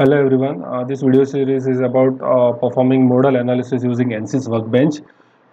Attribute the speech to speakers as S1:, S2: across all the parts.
S1: Hello everyone, uh, this video series is about uh, performing modal analysis using ANSYS Workbench.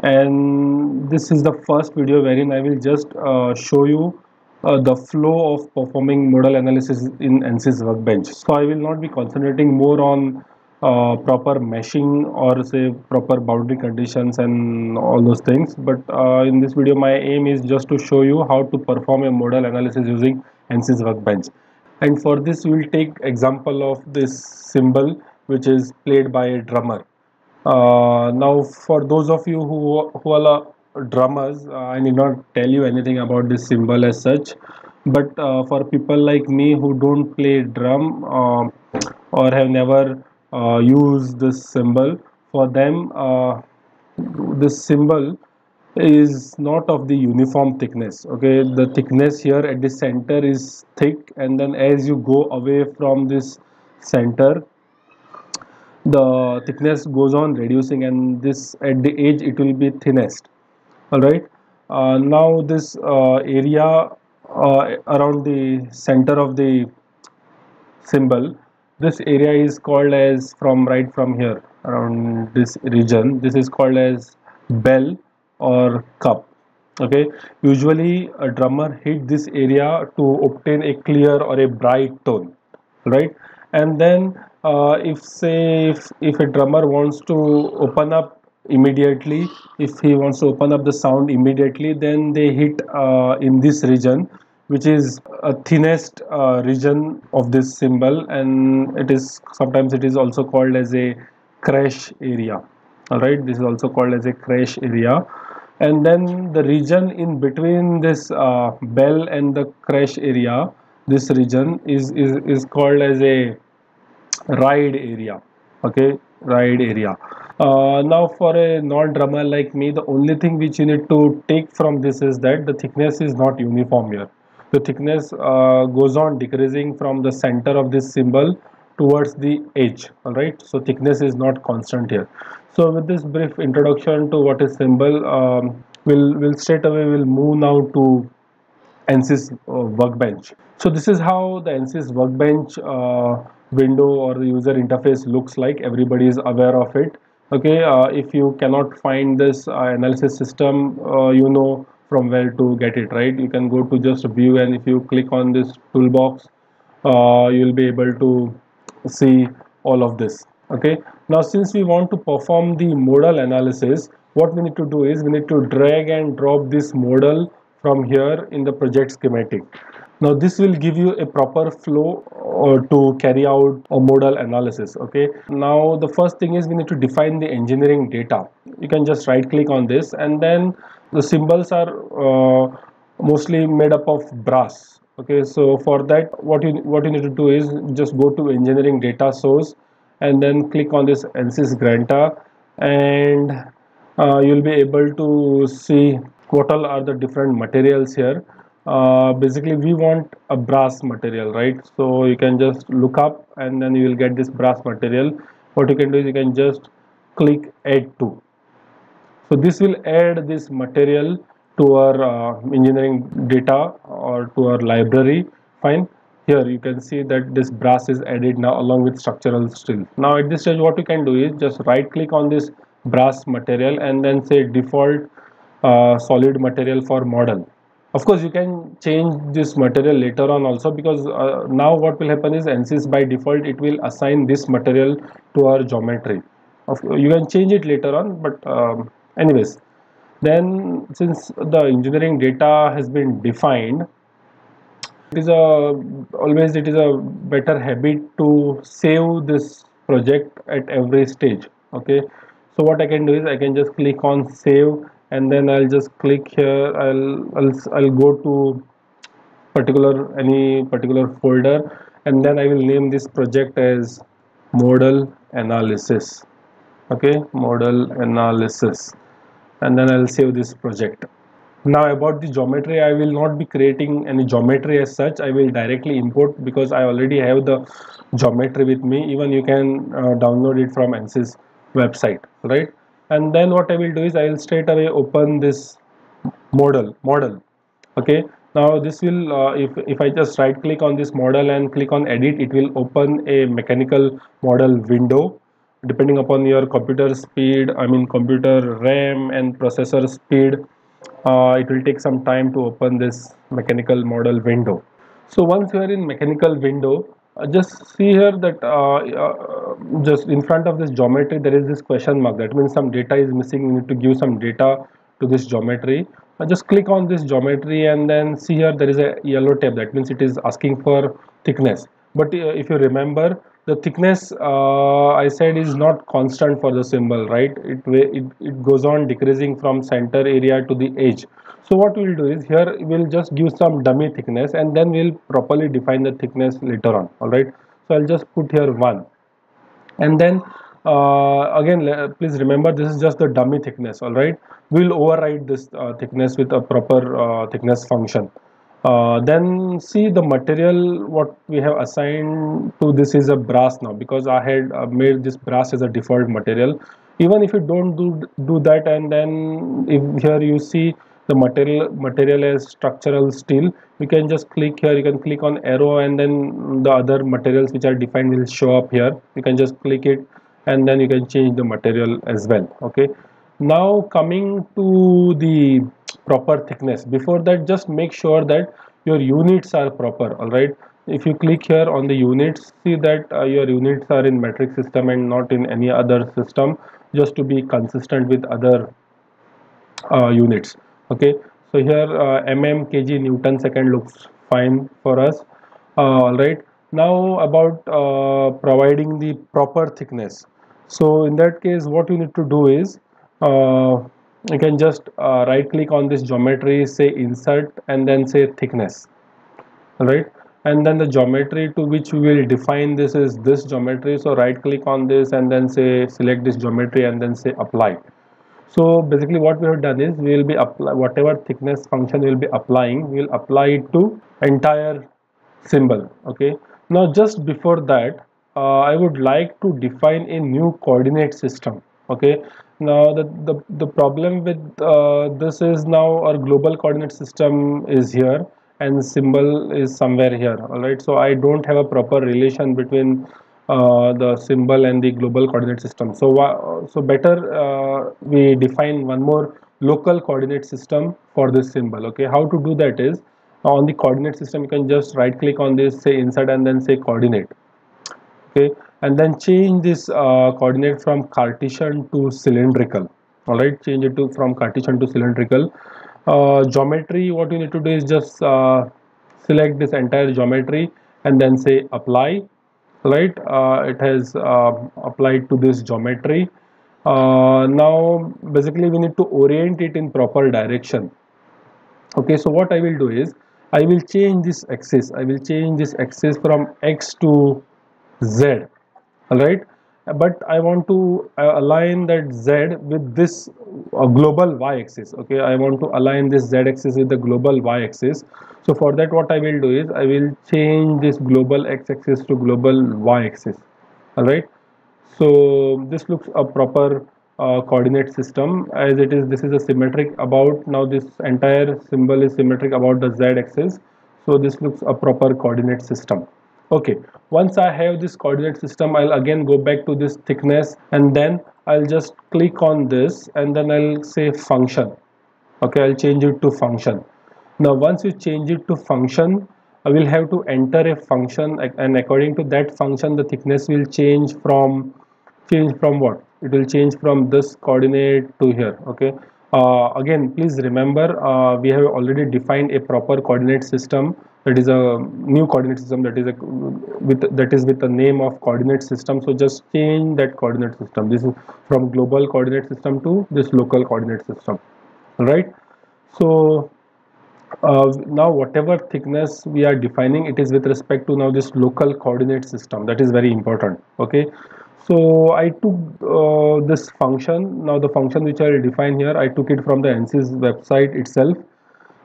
S1: And this is the first video wherein I will just uh, show you uh, the flow of performing modal analysis in ANSYS Workbench. So I will not be concentrating more on uh, proper meshing or say proper boundary conditions and all those things. But uh, in this video my aim is just to show you how to perform a modal analysis using ANSYS Workbench and for this we will take example of this cymbal which is played by a drummer. Uh, now for those of you who, who are drummers uh, I need not tell you anything about this cymbal as such. But uh, for people like me who don't play drum uh, or have never uh, used this cymbal for them uh, this cymbal is not of the uniform thickness okay? The thickness here at the center is thick and then as you go away from this center the thickness goes on reducing and this at the edge it will be thinnest all right? Uh, now this uh, area uh, around the center of the cymbal this area is called as from right from here around this region this is called as bell or cup okay? Usually a drummer hit this area to obtain a clear or a bright tone right? And then uh, if say if, if a drummer wants to open up immediately if he wants to open up the sound immediately then they hit uh, in this region which is a thinnest uh, region of this cymbal and it is sometimes it is also called as a crash area all right this is also called as a crash area and then the region in between this uh, bell and the crash area this region is, is is called as a ride area okay? Ride area. Uh, now for a non-drummer like me the only thing which you need to take from this is that the thickness is not uniform here. The thickness uh, goes on decreasing from the center of this cymbal towards the edge all right so thickness is not constant here so with this brief introduction to what is cymbal, um, we'll we'll straight away we'll move now to ANSYS uh, workbench. So this is how the ANSYS workbench uh, window or the user interface looks like. Everybody is aware of it. Okay uh, if you cannot find this uh, analysis system uh, you know from where to get it right? You can go to just view and if you click on this toolbox uh, you will be able to see all of this okay. Now since we want to perform the modal analysis what we need to do is we need to drag and drop this modal from here in the project schematic. Now this will give you a proper flow uh, to carry out a modal analysis. Okay. Now the first thing is we need to define the engineering data. You can just right click on this and then the cymbals are uh, mostly made up of brass. Okay. So for that what you what you need to do is just go to engineering data source and then click on this ANSYS Granta and uh, you'll be able to see what all are the different materials here. Uh, basically we want a brass material right? So you can just look up and then you will get this brass material. What you can do is you can just click add to. So this will add this material to our uh, engineering data or to our library. Fine here you can see that this brass is added now along with structural steel. Now at this stage what you can do is just right click on this brass material and then say default uh, solid material for model. Of course you can change this material later on also because uh, now what will happen is ANSYS by default it will assign this material to our geometry. Of, you can change it later on but um, anyways. Then since the engineering data has been defined it is a always it is a better habit to save this project at every stage okay? So what I can do is I can just click on save and then I'll just click here. I'll I'll, I'll go to particular any particular folder and then I will name this project as model analysis okay? Model analysis. And then I'll save this project now about the geometry I will not be creating any geometry as such. I will directly import because I already have the geometry with me. Even you can uh, download it from ANSYS website right? And then what I will do is I will straight away open this model model okay? Now this will uh, if if i just right click on this model and click on edit it will open a mechanical model window. Depending upon your computer speed i mean computer ram and processor speed uh, it will take some time to open this mechanical model window. So once you are in mechanical window uh, just see here that uh, uh, just in front of this geometry there is this question mark. That means some data is missing. You need to give some data to this geometry. Uh, just click on this geometry and then see here there is a yellow tab that means it is asking for thickness but uh, if you remember the thickness uh, I said is not constant for the cymbal right? It, it it goes on decreasing from center area to the edge. So what we'll do is here we'll just give some dummy thickness and then we'll properly define the thickness later on all right? So I'll just put here one. And then uh, again please remember this is just the dummy thickness all right? We'll override this uh, thickness with a proper uh, thickness function uh, then see the material what we have assigned to this is a brass now because I had uh, made this brass as a default material. Even if you don't do do that and then if here you see the material material as structural steel you can just click here. You can click on arrow and then the other materials which are defined will show up here. You can just click it and then you can change the material as well okay? Now coming to the proper thickness. Before that just make sure that your units are proper all right? If you click here on the units see that uh, your units are in metric system and not in any other system just to be consistent with other uh, units okay? So here uh, mm kg newton second looks fine for us uh, all right? Now about uh, providing the proper thickness. So in that case what you need to do is uh, you can just uh, right click on this geometry say insert and then say thickness. Right and then the geometry to which we will define this is this geometry. So right click on this and then say select this geometry and then say apply. So basically what we have done is we will be apply whatever thickness function will be applying we will apply it to entire cymbal. Okay? Now just before that uh, I would like to define a new coordinate system. Okay now the, the, the problem with uh, this is now our global coordinate system is here and cymbal is somewhere here all right so I don't have a proper relation between uh, the cymbal and the global coordinate system. So so better uh, we define one more local coordinate system for this cymbal okay? How to do that is on the coordinate system you can just right click on this say insert and then say coordinate okay and then change this uh, coordinate from Cartesian to cylindrical. All right change it to from Cartesian to cylindrical. Uh, geometry what you need to do is just uh, select this entire geometry and then say apply. Right uh, it has uh, applied to this geometry. Uh, now basically we need to orient it in proper direction. Okay so what I will do is I will change this axis. I will change this axis from X to Z all right but I want to uh, align that Z with this uh, global Y axis okay? I want to align this Z axis with the global Y axis. So for that what I will do is I will change this global X axis to global Y axis. All right so this looks a proper uh, coordinate system. As it is this is a symmetric about now this entire cymbal is symmetric about the Z axis. So this looks a proper coordinate system okay once I have this coordinate system I'll again go back to this thickness and then I'll just click on this and then I'll say function. Okay I'll change it to function. Now once you change it to function I will have to enter a function and according to that function the thickness will change from change from what? It will change from this coordinate to here okay? Uh, again please remember uh, we have already defined a proper coordinate system that is a new coordinate system that is a with that is with the name of coordinate system. So just change that coordinate system. This is from global coordinate system to this local coordinate system. Right? So uh, now whatever thickness we are defining it is with respect to now this local coordinate system. That is very important. Okay? So I took uh, this function. Now the function which I define here I took it from the ANSYS website itself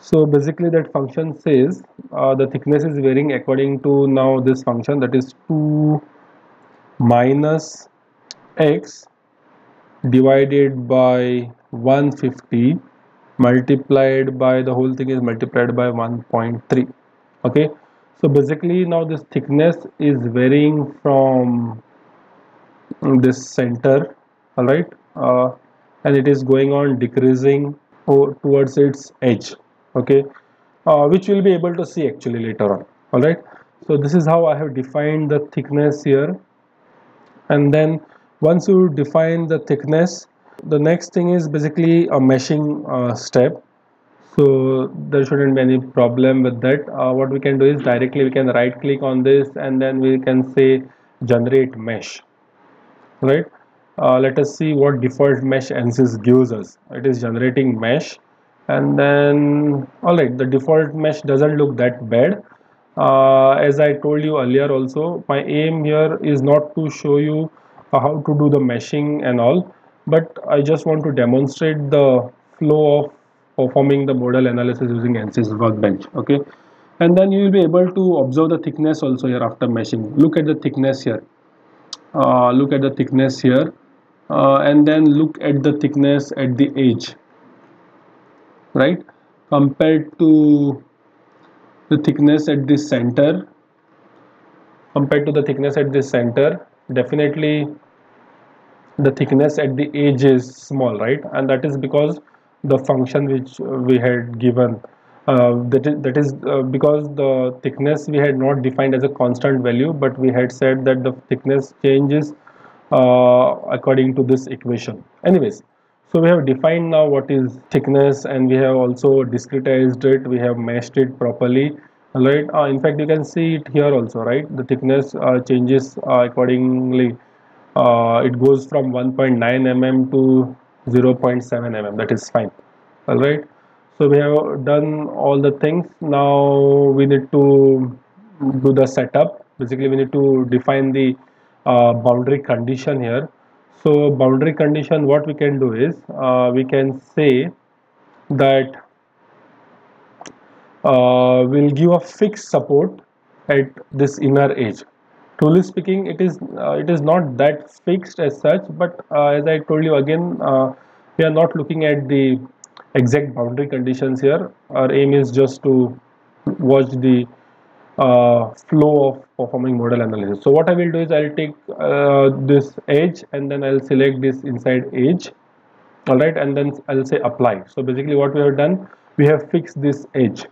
S1: so basically that function says uh, the thickness is varying according to now this function that is 2 minus x divided by 150 multiplied by the whole thing is multiplied by 1.3 okay? So basically now this thickness is varying from this center all right? Uh, and it is going on decreasing towards its edge okay uh, which we'll be able to see actually later on. All right? So this is how I have defined the thickness here. And then once you define the thickness the next thing is basically a meshing uh, step. So there shouldn't be any problem with that. Uh, what we can do is directly we can right click on this and then we can say generate mesh. Right? Uh, let us see what default mesh ANSYS gives us. It is generating mesh and then all right the default mesh doesn't look that bad. Uh, as I told you earlier also my aim here is not to show you how to do the meshing and all but I just want to demonstrate the flow of performing the model analysis using ANSYS workbench okay? And then you will be able to observe the thickness also here after meshing. Look at the thickness here. Uh, look at the thickness here. Uh, and then look at the thickness at the edge right? Compared to the thickness at this center compared to the thickness at this center definitely the thickness at the edge is small right? And that is because the function which we had given uh, that is, that is uh, because the thickness we had not defined as a constant value but we had said that the thickness changes uh, according to this equation. Anyways so we have defined now what is thickness and we have also discretized it. We have meshed it properly. Right? Uh, in fact you can see it here also right? The thickness uh, changes uh, accordingly. Uh, it goes from 1.9 mm to 0.7 mm. That is fine. All right so we have done all the things. Now we need to do the setup. Basically we need to define the uh, boundary condition here so boundary condition what we can do is uh, we can say that uh, we'll give a fixed support at this inner edge. Truly speaking it is uh, it is not that fixed as such but uh, as i told you again uh, we are not looking at the exact boundary conditions here. Our aim is just to watch the uh, flow of performing model analysis. So what i will do is i'll take uh, this edge and then i'll select this inside edge. All right and then i'll say apply. So basically what we have done we have fixed this edge.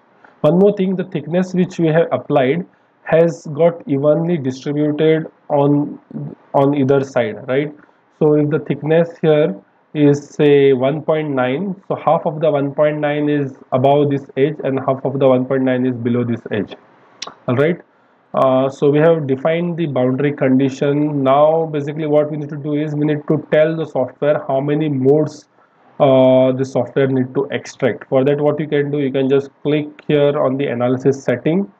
S1: One more thing the thickness which we have applied has got evenly distributed on on either side right? So if the thickness here is say 1.9 so half of the 1.9 is above this edge and half of the 1.9 is below this edge all right. Uh, so we have defined the boundary condition. Now basically what we need to do is we need to tell the software how many modes uh, the software need to extract. For that what you can do you can just click here on the analysis setting.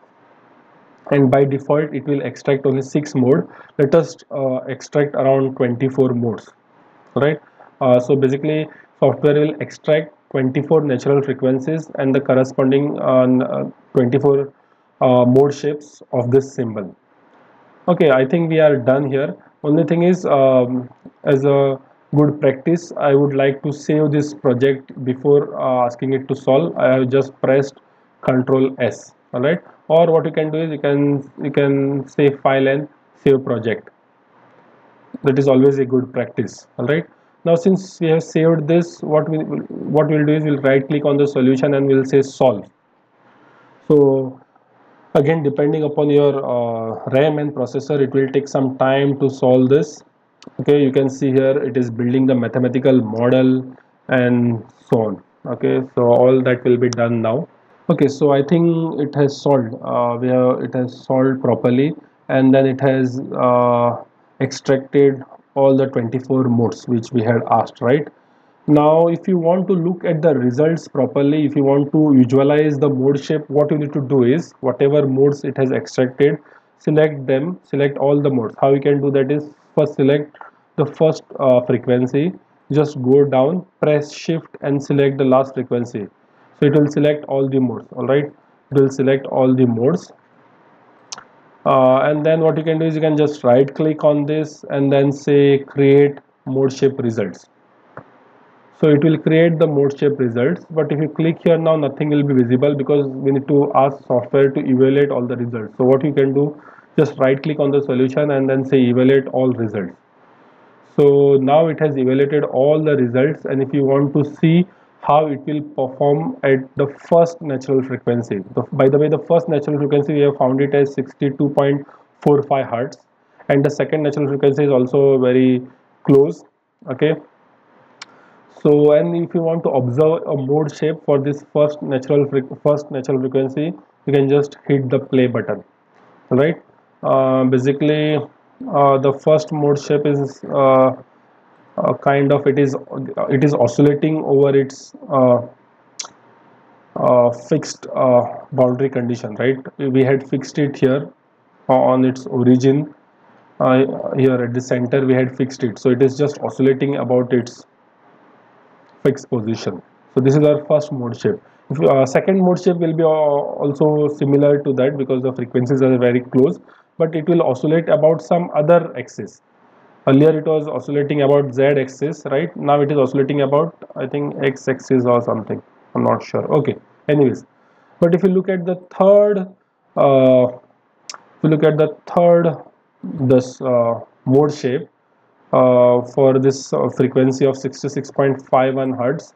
S1: And by default it will extract only six mode. Let us uh, extract around 24 modes. Right. Uh, so basically software will extract 24 natural frequencies and the corresponding uh, uh 24 uh, mode shapes of this cymbal. Okay i think we are done here. Only thing is um, as a good practice i would like to save this project before uh, asking it to solve. I have just pressed control s all right or what you can do is you can you can save file and save project. That is always a good practice all right now since we have saved this what we what we'll do is we'll right click on the solution and we'll say solve. So again depending upon your uh, RAM and processor it will take some time to solve this. Okay you can see here it is building the mathematical model and so on. Okay so all that will be done now. Okay so i think it has solved uh, have it has solved properly. And then it has uh, extracted all the 24 modes which we had asked right now if you want to look at the results properly if you want to visualize the mode shape what you need to do is whatever modes it has extracted select them select all the modes. How you can do that is first select the first uh, frequency just go down press shift and select the last frequency. So it will select all the modes all right it will select all the modes. Uh, and then what you can do is you can just right click on this and then say create mode shape results so it will create the mode shape results but if you click here now nothing will be visible because we need to ask software to evaluate all the results. So what you can do just right click on the solution and then say evaluate all results. So now it has evaluated all the results and if you want to see how it will perform at the first natural frequency. The, by the way the first natural frequency we have found it as 62.45 hertz and the second natural frequency is also very close okay so and if you want to observe a mode shape for this first natural first natural frequency you can just hit the play button right? Uh, basically uh, the first mode shape is uh, uh, kind of it is it is oscillating over its uh, uh, fixed boundary condition right? We had fixed it here on its origin here at the center we had fixed it. So it is just oscillating about its fixed position. So this is our first mode shape uh, second mode shape will be also similar to that because the frequencies are very close but it will oscillate about some other axis. Earlier it was oscillating about z axis right? Now it is oscillating about i think x axis or something. I'm not sure. Okay. Anyways but if you look at the third uh, if you look at the third this uh, mode shape uh, for this uh, frequency of 66.51 hertz.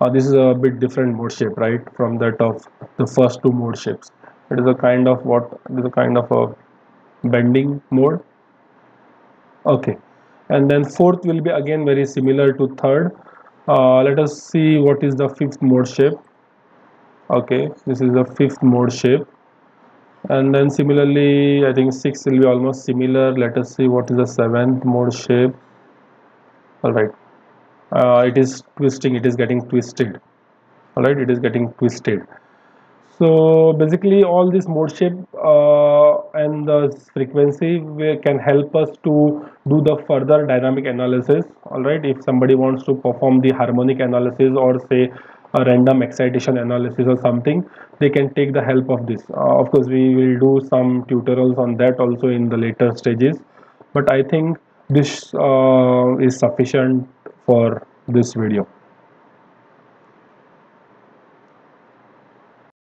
S1: Uh, this is a bit different mode shape right from that of the first two mode shapes. It is a kind of what it is a kind of a bending mode. Okay. And then fourth will be again very similar to third. Uh, let us see what is the fifth mode shape. Okay. This is the fifth mode shape and then similarly I think six will be almost similar. Let us see what is the seventh mode shape. All right. Uh, it is twisting. It is getting twisted. All right. It is getting twisted. So basically all this mode shape uh, and the frequency can help us to do the further dynamic analysis. All right. If somebody wants to perform the harmonic analysis or say a random excitation analysis or something they can take the help of this. Uh, of course we will do some tutorials on that also in the later stages. But i think this uh, is sufficient for this video